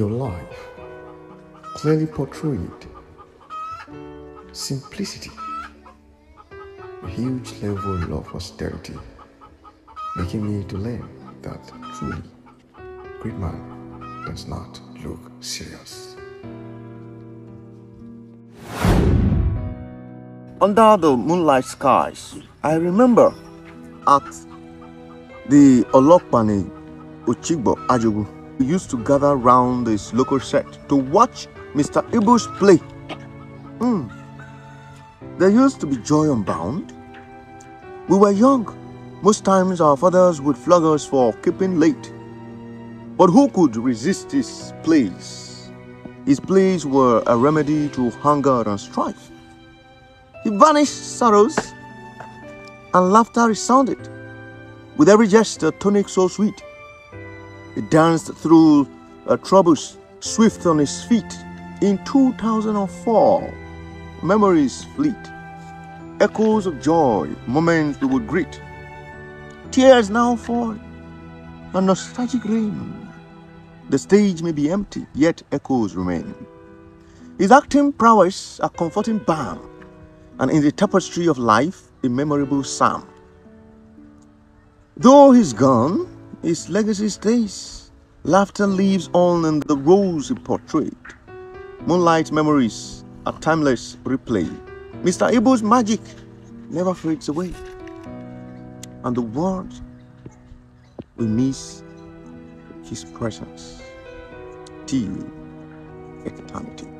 Your life clearly portrayed. Simplicity, a huge level of austerity, making me to learn that truly great man does not look serious. Under the moonlight skies, I remember at the Olokpani Ochigbo Ajogu, we used to gather round this local set to watch Mr. Ibu's play. Mm. There used to be joy unbound. We were young. Most times our fathers would flog us for keeping late. But who could resist his plays? His plays were a remedy to hunger and strife. He banished sorrows, and laughter resounded. With every gesture, tonic so sweet. He danced through a troubles, swift on his feet. In 2004, memories fleet, echoes of joy, moments we would greet. Tears now fall, a nostalgic rain. The stage may be empty, yet echoes remain. His acting prowess a comforting balm, and in the tapestry of life, a memorable psalm. Though he's gone, his legacy stays. Laughter lives on in the roles he portrayed. Moonlight memories, a timeless replay. Mr. Ibu's magic never fades away. And the world will miss his presence till eternity.